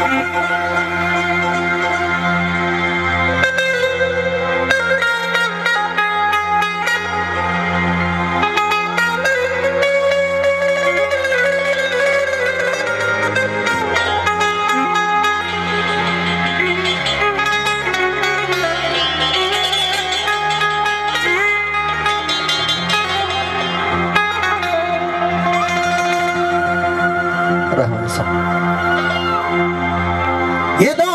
Música Еда!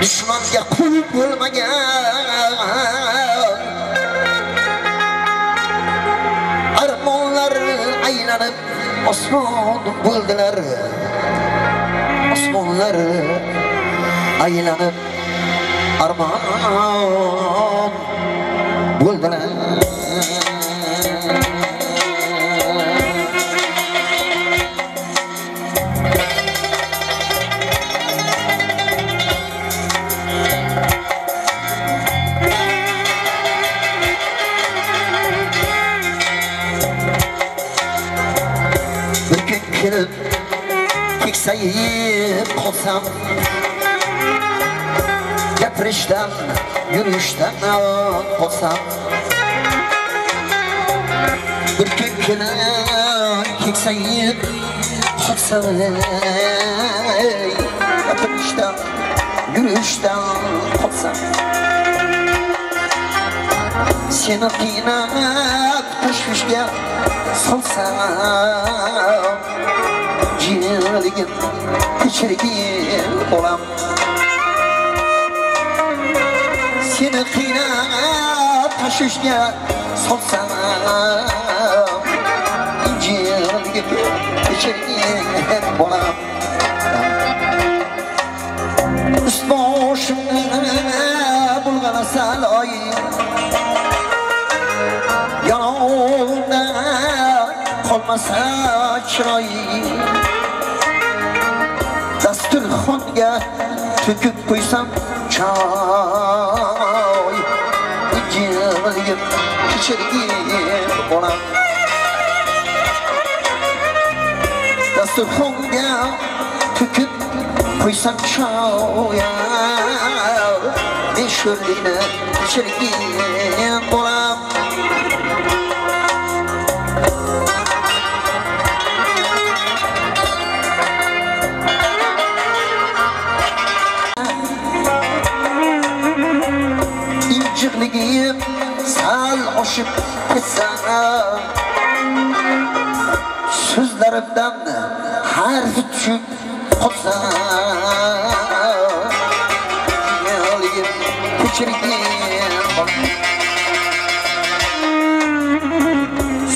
Dushmanga qul bo'lmagan armonlar aylanib osmon bo'ldilar osmonlar aylanib armon bo'ldilar bir kun kelib keksayib qolsam yurishdan qolsam bir kun kelib keksayib qolsam gapirishdan yurishdan qolsam seni qiynab tashvishga solsam. Jiyaligim kechirgin bolam seni qiynab tashvishga solsam jiyaligim kechirgin bolam ust boshimni bulg'anasan oy yonimda qolmasa chiroyi dasturxonga to'kib qo'ysam choy jilgib kechirgin bolam dasturxonga to'kib qo'ysam choy sho'rlikni kechirgin bolam injiqligim so'zlarimdan harfi tushib qolsa yo'ligim kechirgin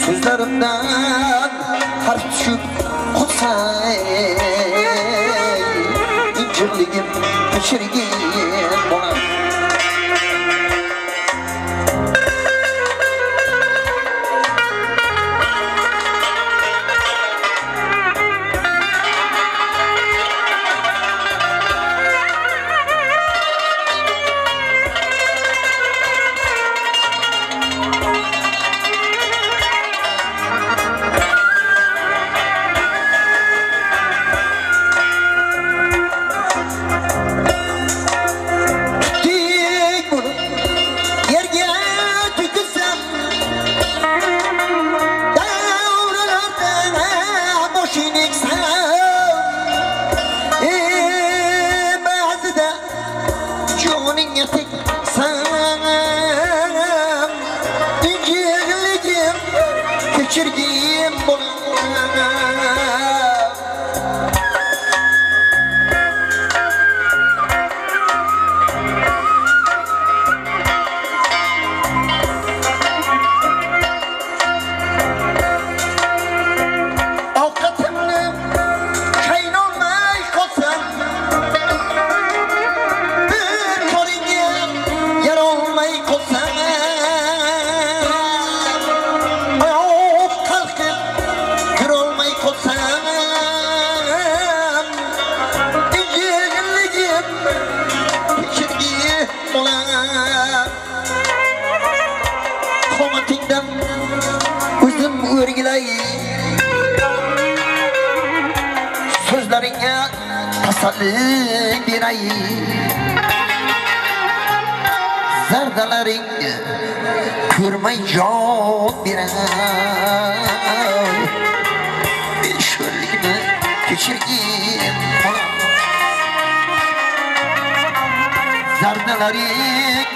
so'zlarimdan harf tushib qolsa injiqligim kechirgin tasalli beray Zardalaring ko'rmay jon beray Sho'rlikni kechirgin bolam Zardalaring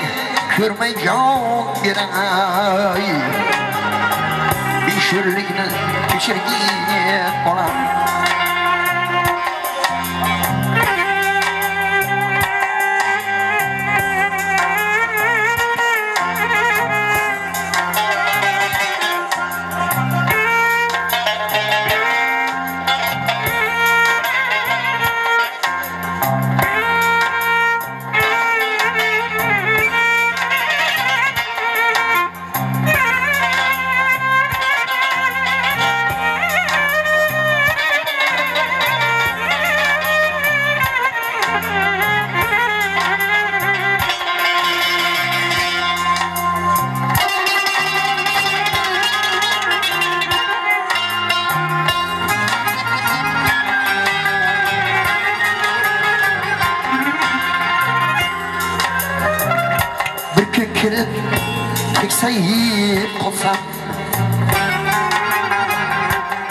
ko'rmay jon beray Sho'rlikni keksayib qolsam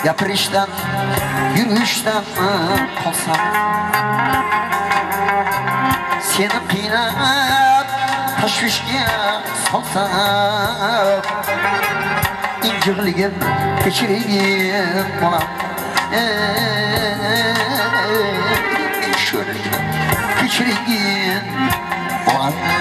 gapirishdan yurishdan qolsam seni qiynab tashvishga solsam injiqligim kechirgin bolam kechirgin bolam